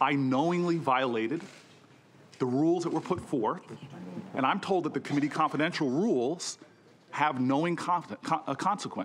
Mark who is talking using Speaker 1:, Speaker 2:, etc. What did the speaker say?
Speaker 1: I knowingly violated the rules that were put forth, and I'm told that the committee confidential rules have knowing con- uh, consequence.